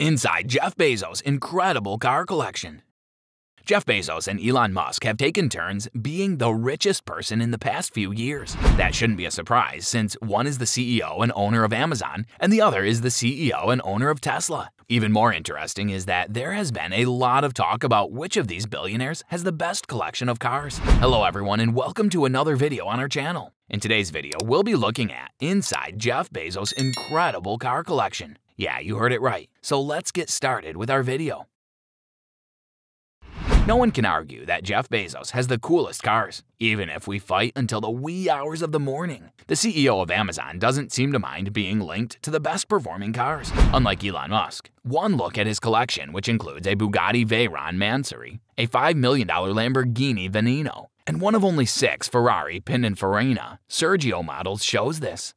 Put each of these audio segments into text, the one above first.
Inside Jeff Bezos' incredible car collection. Jeff Bezos and Elon Musk have taken turns being the richest person in the past few years. That shouldn't be a surprise since one is the CEO and owner of Amazon and the other is the CEO and owner of Tesla. Even more interesting is that there has been a lot of talk about which of these billionaires has the best collection of cars. Hello everyone and welcome to another video on our channel. In today's video, we'll be looking at inside Jeff Bezos' incredible car collection. Yeah, you heard it right. So let's get started with our video. No one can argue that Jeff Bezos has the coolest cars, even if we fight until the wee hours of the morning. The CEO of Amazon doesn't seem to mind being linked to the best performing cars, unlike Elon Musk. One look at his collection, which includes a Bugatti Veyron Mansory, a $5 million Lamborghini Veneno, and one of only six Ferrari Pininfarina Sergio models shows this.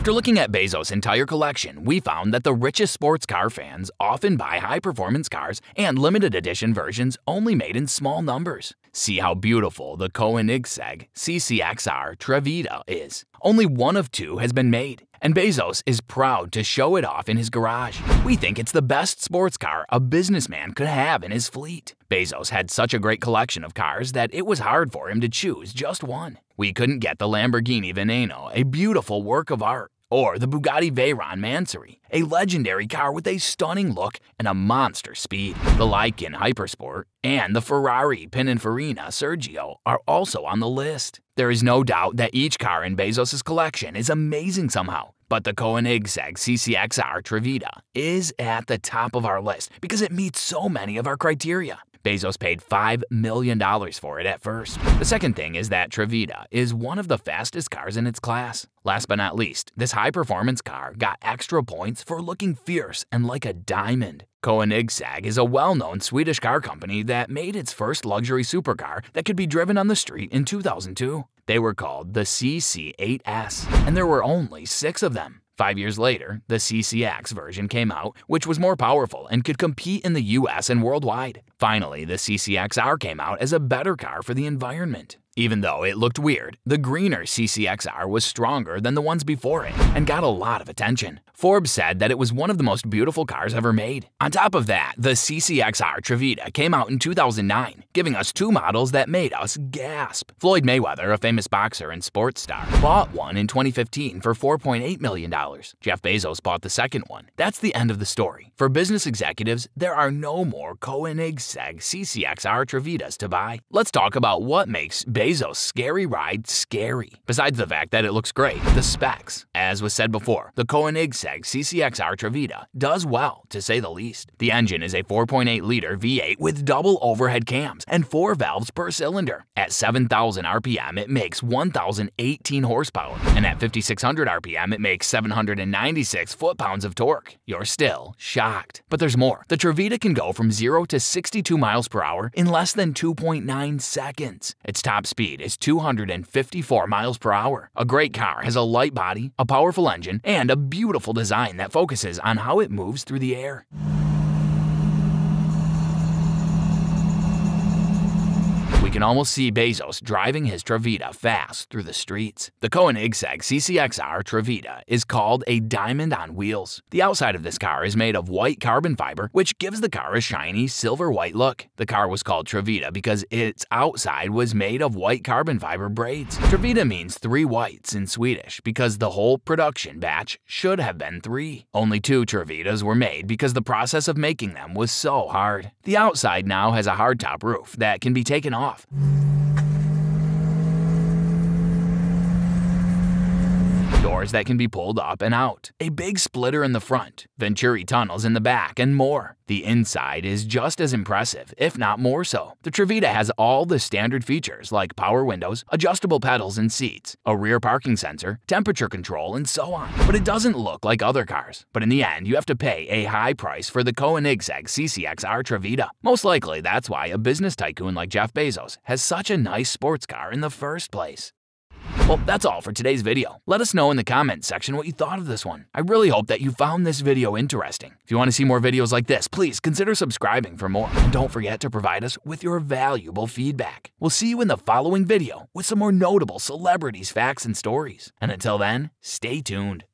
After looking at Bezos' entire collection, we found that the richest sports car fans often buy high-performance cars and limited edition versions only made in small numbers. See how beautiful the Koenigsegg CCXR Trevita is. Only one of two has been made, and Bezos is proud to show it off in his garage. We think it's the best sports car a businessman could have in his fleet. Bezos had such a great collection of cars that it was hard for him to choose just one. We couldn't get the Lamborghini Veneno, a beautiful work of art, or the Bugatti Veyron Mansory, a legendary car with a stunning look and a monster speed. The Lykan Hypersport and the Ferrari Pininfarina Sergio are also on the list. There is no doubt that each car in Bezos' collection is amazing somehow, but the Koenigsegg CCXR Trevita is at the top of our list because it meets so many of our criteria. Bezos paid $5 million for it at first. The second thing is that Trevita is one of the fastest cars in its class. Last but not least, this high-performance car got extra points for looking fierce and like a diamond. Koenigsegg is a well-known Swedish car company that made its first luxury supercar that could be driven on the street in 2002. They were called the CC8S, and there were only six of them. Five years later, the CCX version came out, which was more powerful and could compete in the US and worldwide. Finally, the CCXR came out as a better car for the environment. Even though it looked weird, the greener CCXR was stronger than the ones before it and got a lot of attention. Forbes said that it was one of the most beautiful cars ever made. On top of that, the CCXR Trevita came out in 2009, giving us two models that made us gasp. Floyd Mayweather, a famous boxer and sports star, bought one in 2015 for $4.8 million. Jeff Bezos bought the second one. That's the end of the story. For business executives, there are no more Koenigsegg CCXR Trevitas to buy. Let's talk about what makes Bezos' scary ride scary. Besides the fact that it looks great, the specs. As was said before, the Koenigsegg CCXR Trevita does well, to say the least. The engine is a 4.8-liter V8 with double overhead cams and four valves per cylinder. At 7,000 RPM, it makes 1,018 horsepower, and at 5,600 RPM, it makes 796 foot-pounds of torque. You're still shocked. But there's more. The Trevita can go from 0 to 62 miles per hour in less than 2.9 seconds. Its top speed is 254 miles per hour. A great car has a light body, a powerful engine, and a beautiful design that focuses on how it moves through the air. We can almost see Bezos driving his Trevita fast through the streets. The Koenigsegg CCXR Trevita is called a diamond on wheels. The outside of this car is made of white carbon fiber, which gives the car a shiny silver white look. The car was called Trevita because its outside was made of white carbon fiber braids. Trevita means three whites in Swedish because the whole production batch should have been three. Only two Trevitas were made because the process of making them was so hard. The outside now has a hardtop roof that can be taken off stuff. That can be pulled up and out, a big splitter in the front, Venturi tunnels in the back, and more. The inside is just as impressive, if not more so. The Trevita has all the standard features like power windows, adjustable pedals and seats, a rear parking sensor, temperature control, and so on. But it doesn't look like other cars. But in the end, you have to pay a high price for the Koenigsegg CCXR Trevita. Most likely, that's why a business tycoon like Jeff Bezos has such a nice sports car in the first place. Well, that's all for today's video. Let us know in the comments section what you thought of this one. I really hope that you found this video interesting. If you want to see more videos like this, please consider subscribing for more. And don't forget to provide us with your valuable feedback. We'll see you in the following video with some more notable celebrities, facts, and stories. And until then, stay tuned.